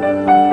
Música